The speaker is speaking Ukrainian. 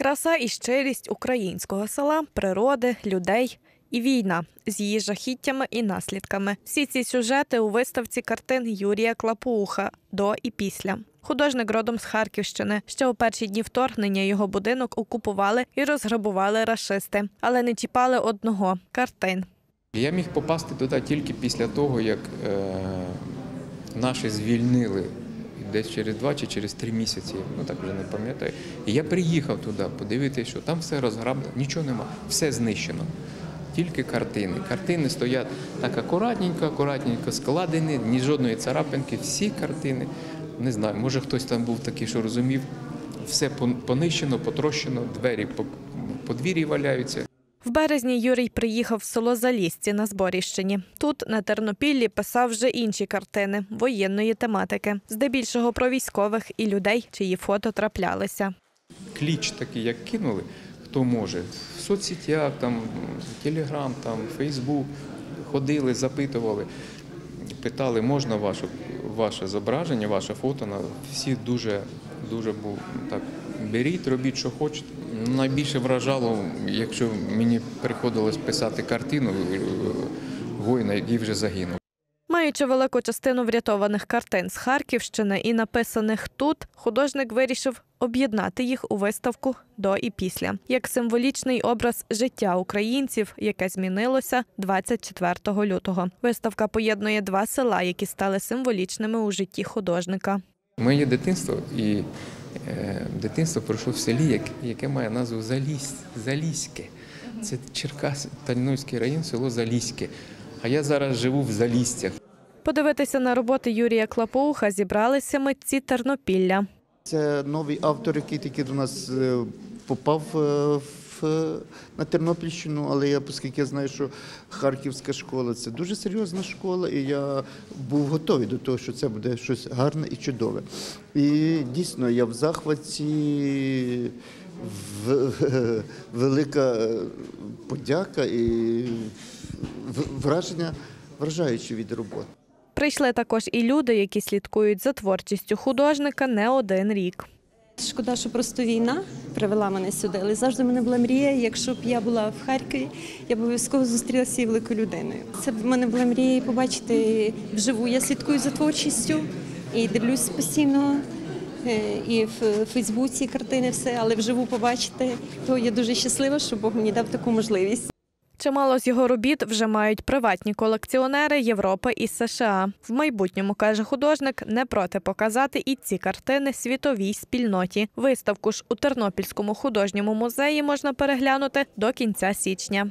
Краса і щирість українського села, природи, людей і війна з її жахіттями і наслідками. Всі ці сюжети у виставці картин Юрія Клапуха до і після. Художник родом з Харківщини. Ще у перші дні вторгнення його будинок окупували і розграбували рашисти, але не чіпали одного картин. Я міг попасти туди тільки після того, як е, наші звільнили десь через два чи через три місяці, ну так вже не пам'ятаю. І я приїхав туди подивитися, що там все розграблено, нічого нема, все знищено. Тільки картини. Картини стоять так акуратненько, акуратненько складені, ні жодної царапинки, всі картини. Не знаю, може хтось там був такий, що розумів, все понищено, потрощено, двері по в подвір'ї валяються. В березні Юрій приїхав в село Залісці на Зборіщині. Тут на Тернопіллі писав вже інші картини воєнної тематики, здебільшого про військових і людей, чиї фото траплялися. кліч такий, як кинули, хто може. В соцсетях, там, Телеграм, там, Фейсбук, ходили, запитували, питали, можна ваше, ваше зображення, ваше фото. Всі дуже, дуже був так. Беріть, робіть, що хочете. Найбільше вражало, якщо мені приходилось писати картину е, воїна, який вже загинув. Маючи велику частину врятованих картин з Харківщини і написаних тут, художник вирішив об'єднати їх у виставку до і після, як символічний образ життя українців, яке змінилося 24 лютого. Виставка поєднує два села, які стали символічними у житті художника. Моє дитинство і дитинство пройшло в селі, яке має назву Залізь, Залізьке. Це Черкас, Тальнуйський район, село Залізьке. А я зараз живу в Залістях. Подивитися на роботи Юрія Клапоуха зібралися митці Тернопілля. Це новий автор, який тільки до нас е, попав е, в, на Тернопільщину, але я, оскільки я знаю, що Харківська школа це дуже серйозна школа, і я був готовий до того, що це буде щось гарне і чудове. І дійсно я в захваті. в- Велика е, подяка і враження вражаючі від роботи. Прийшли також і люди, які слідкують за творчістю художника не один рік. Шкода, що просто війна привела мене сюди, але завжди в мене була мрія. Якщо б я була в Харкові, я б обов'язково зустрілася цією великою людиною. Це в мене була мрія побачити вживу. Я слідкую за творчістю і дивлюсь постійно. е, І в Фейсбуці картини все, але вживу побачити, то я дуже щаслива, що Бог мені дав таку можливість. Чимало з його робіт вже мають приватні колекціонери Європи і США. В майбутньому каже художник, не проти показати і ці картини світовій спільноті. Виставку ж у Тернопільському художньому музеї можна переглянути до кінця січня.